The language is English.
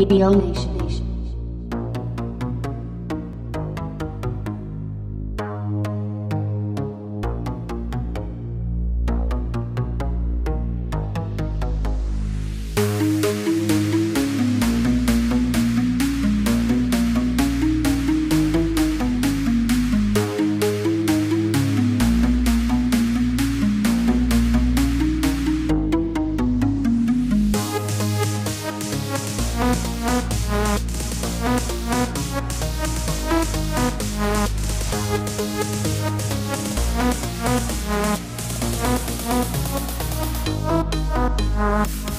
Nation. Bye.